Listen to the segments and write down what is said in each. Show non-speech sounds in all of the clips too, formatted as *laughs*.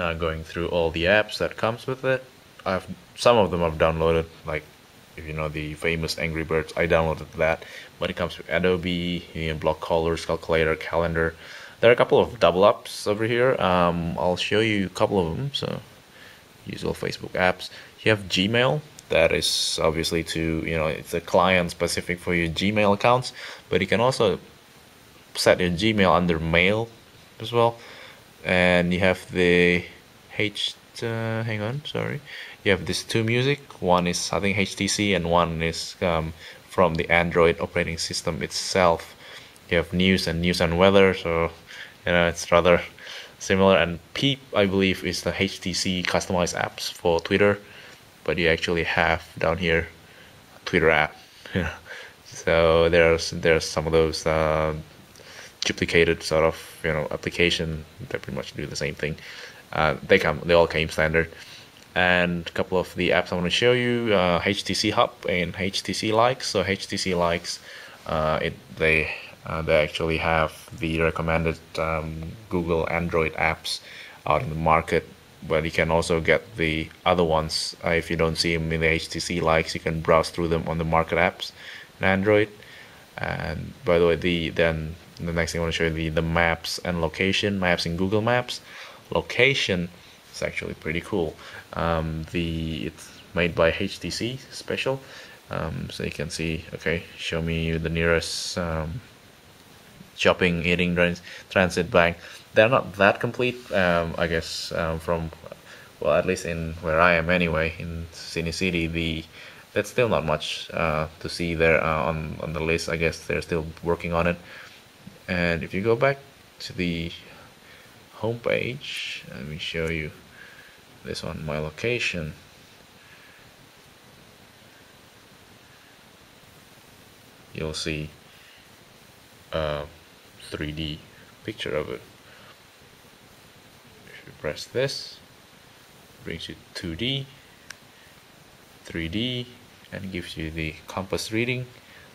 uh, going through all the apps that comes with it. I've some of them I've downloaded, like if you know the famous Angry Birds, I downloaded that. But it comes with Adobe, you block colors, calculator, calendar. There are a couple of double ups over here. Um, I'll show you a couple of them. So, usual Facebook apps. You have Gmail. That is obviously to you know it's a client specific for your Gmail accounts, but you can also set your Gmail under Mail as well. And you have the H. Uh, hang on, sorry. You have these two music. One is I think HTC, and one is um, from the Android operating system itself. You have news and news and weather, so you know it's rather similar. And Peep, I believe, is the HTC customized apps for Twitter but you actually have down here Twitter app. *laughs* so there's there's some of those uh, duplicated sort of you know application that pretty much do the same thing. Uh, they come they all came standard. And a couple of the apps I want to show you: uh, HTC Hub and HTC Likes. So HTC Likes, uh, it they uh, they actually have the recommended um, Google Android apps out in the market but you can also get the other ones uh, if you don't see them in the HTC likes you can browse through them on the market apps in Android and by the way the then the next thing I want to show you the, the maps and location maps in Google Maps. Location is actually pretty cool. Um, the it's made by HTC special. Um, so you can see okay show me the nearest um, shopping eating transit bank. They're not that complete. Um, I guess um, from well, at least in where I am anyway, in Sydney City, the that's still not much uh, to see there uh, on on the list. I guess they're still working on it. And if you go back to the home page, let me show you this on my location. You'll see a 3D picture of it If you press this brings you 2D 3D and gives you the compass reading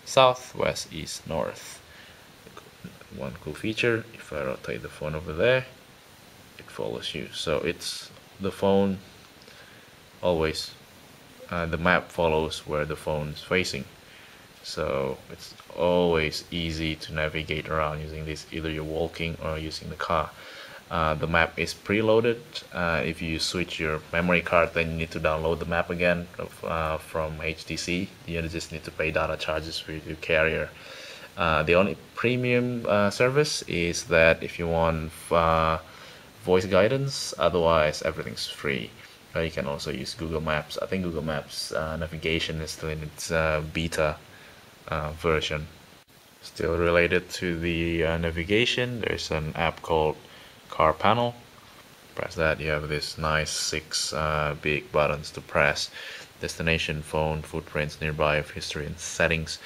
south west east north. One cool feature if I rotate the phone over there it follows you. So it's the phone always uh, the map follows where the phone is facing. So it's always easy to navigate around using this either you're walking or using the car uh, the map is preloaded. Uh, if you switch your memory card, then you need to download the map again uh, from HTC. You just need to pay data charges with your carrier. Uh, the only premium uh, service is that if you want voice guidance, otherwise everything's free. you can also use Google Maps. I think Google Maps navigation is still in its beta version. Still related to the navigation, there's an app called car panel. Press that. You have this nice six uh, big buttons to press. Destination phone footprints nearby history and settings.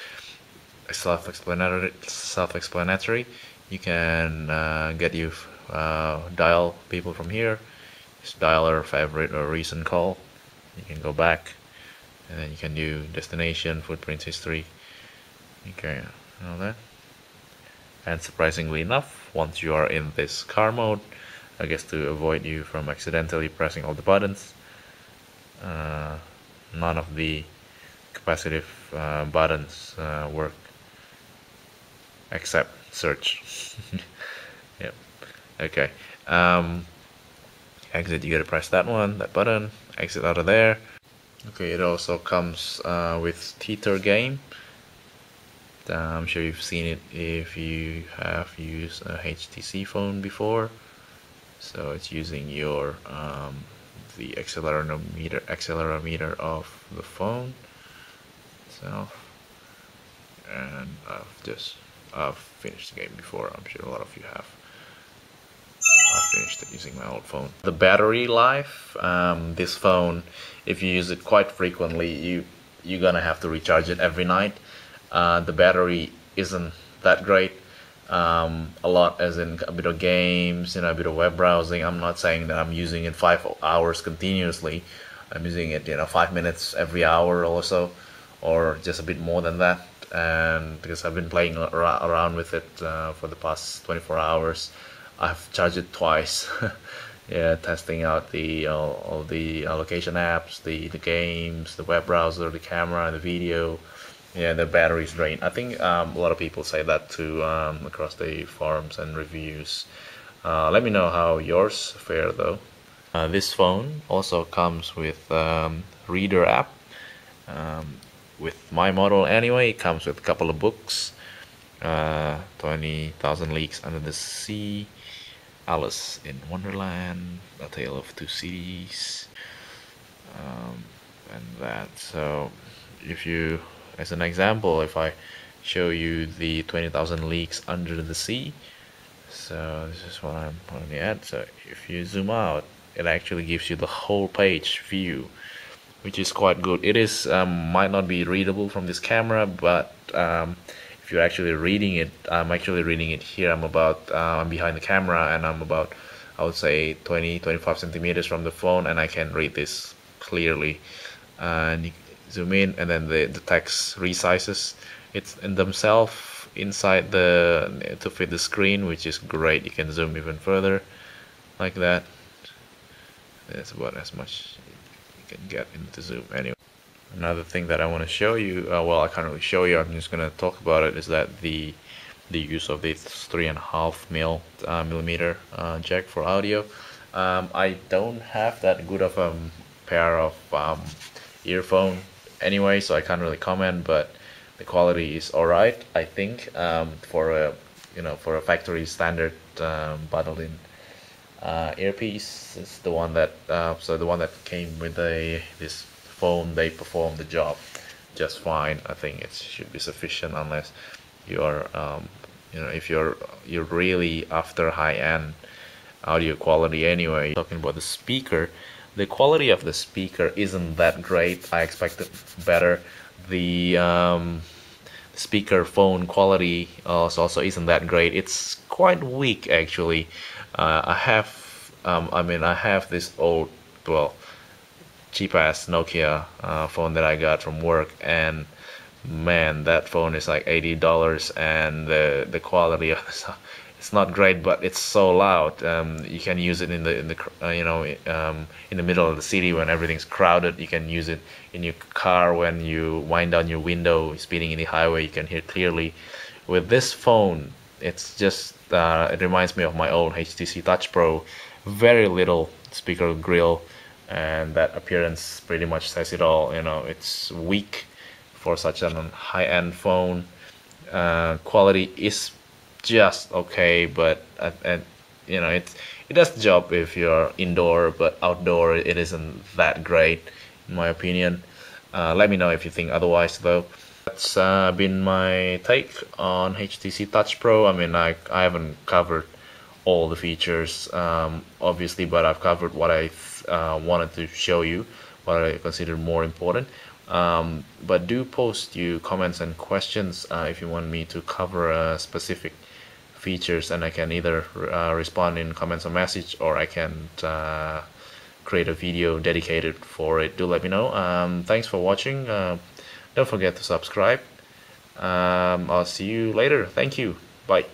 Self-explanatory self-explanatory. You can uh, get you uh, dial people from here. Just dial our favorite or recent call. You can go back. And then you can do destination footprints history. Okay all that and surprisingly enough once you are in this car mode I guess to avoid you from accidentally pressing all the buttons uh, none of the capacitive uh, buttons uh, work except search. *laughs* Yep. Okay. Um, exit you gotta press that one that button exit out of there. Okay it also comes uh, with Teeter game I'm sure you've seen it if you have used a HTC phone before. So it's using your um, the accelerometer accelerometer of the phone itself. And I've just I've finished the game before. I'm sure a lot of you have. I finished it using my old phone. The battery life um, this phone if you use it quite frequently you you're gonna have to recharge it every night uh, the battery isn't that great um, a lot as in a bit of games you know a bit of web browsing. I'm not saying that I'm using it five hours continuously. I'm using it you know five minutes every hour or so or just a bit more than that. And because I've been playing around with it uh, for the past 24 hours I've charged it twice. *laughs* Yeah, testing out the all, all the location apps, the the games, the web browser, the camera, the video. Yeah, the battery's drained. I think um, a lot of people say that too um, across the forums and reviews. Uh, let me know how yours fare though. Uh, this phone also comes with um, reader app. Um, with my model anyway, it comes with a couple of books. Uh, 20,000 Leagues Under the Sea, Alice in Wonderland, A Tale of Two Cities, um, and that. So, if you, as an example, if I show you the 20,000 Leagues Under the Sea, so this is what I'm pointing at. So, if you zoom out, it actually gives you the whole page view, which is quite good. It is um, might not be readable from this camera, but um, if you're actually reading it, I'm actually reading it here. I'm about, uh, I'm behind the camera and I'm about, I would say 20, 25 centimeters from the phone and I can read this clearly. And zoom in and then the, the text resizes it's in themselves inside the, to fit the screen, which is great. You can zoom even further like that. That's about as much you can get into zoom anyway. Another thing that I want to show you, uh, well, I can't really show you. I'm just going to talk about it. Is that the the use of this three and a half mil uh, millimeter uh, jack for audio. Um, I don't have that good of a pair of um, earphone anyway, so I can't really comment. But the quality is alright, I think, um, for a you know for a factory standard um, in uh, earpiece. It's the one that uh, so the one that came with a this phone they perform the job just fine I think it should be sufficient unless you're um, you know if you're you're really after high-end audio quality anyway talking about the speaker the quality of the speaker isn't that great. I expected better. The um, speaker phone quality also, also isn't that great. It's quite weak actually. Uh, I have um, I mean I have this old well cheap ass Nokia uh, phone that I got from work and man that phone is like $80 and the the quality of *laughs* it's not great but it's so loud um, you can use it in the in the uh, you know um, in the middle of the city when everything's crowded. You can use it in your car when you wind down your window speeding in the highway you can hear clearly. With this phone it's just uh, it reminds me of my old HTC Touch Pro. Very little speaker grill and that appearance pretty much says it all. You know it's weak for such a high-end phone. Uh, quality is just okay but uh, uh, you know it it does the job if you're indoor but outdoor it isn't that great in my opinion. Uh, let me know if you think otherwise though. That's uh, been my take on HTC Touch Pro. I mean I, I haven't covered all the features um, obviously but I've covered what I uh, wanted to show you what I consider more important. Um, but do post you comments and questions uh, if you want me to cover a specific features and I can either uh, respond in comments or message or I can uh, create a video dedicated for it. Do let me know. Um, thanks for watching. Uh, don't forget to subscribe. Um, I'll see you later. Thank you. Bye